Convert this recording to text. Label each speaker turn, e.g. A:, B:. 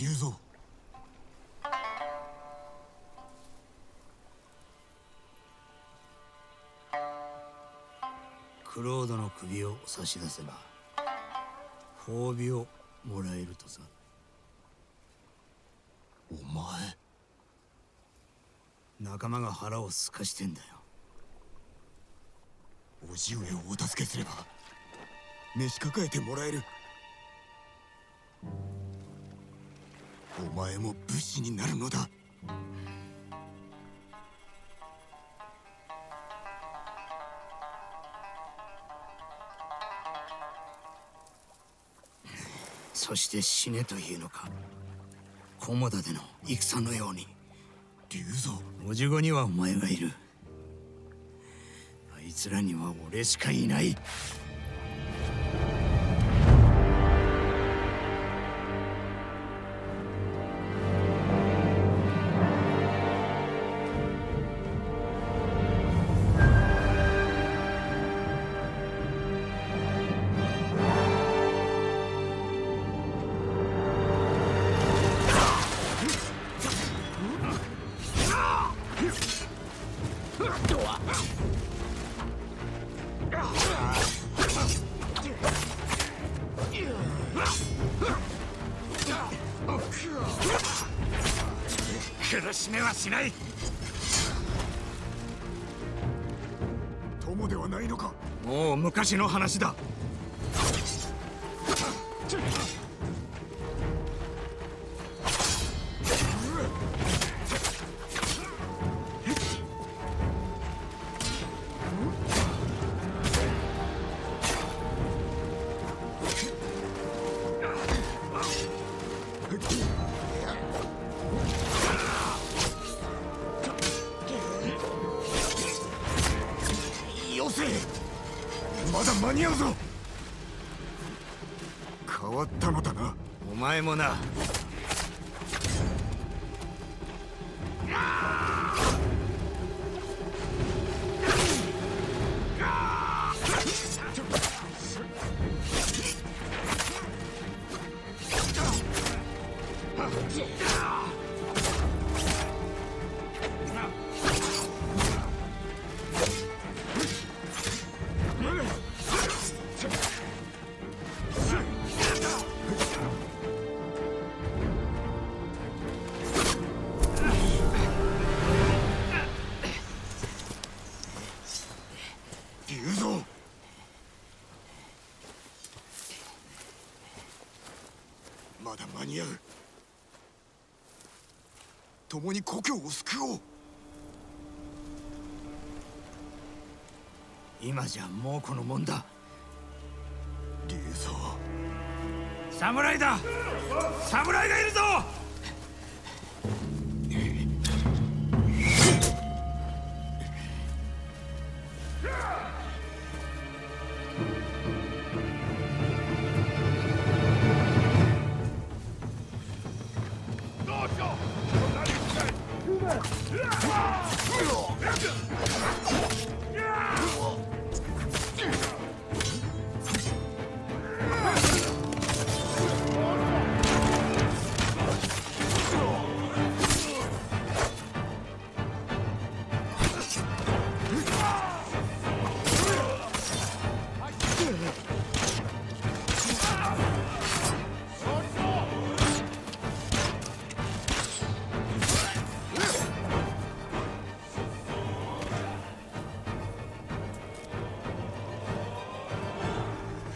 A: 龍蔵
B: クロードの首を差し出せば褒美をもらえるとさ。
A: お前。
B: 仲間が腹をすかしてんだよ。
A: 叔父上をお助けすれば召し抱えてもらえる。お前も武士になるのだ。
B: そして死ねというのか。菰田での戦のように。
A: 龍蔵。
B: おじごにはお前がいる。あいつらには俺しかいない苦しめはしない。
A: 友ではないのか。
B: もう昔の話だ
A: 間に合うぞ。変わったのだな。
B: お前もな。
A: まだ間に合う。共に故郷を救おう。
B: 今じゃもうこのもんだ。
A: 龍蔵
B: 侍だ。侍 Good.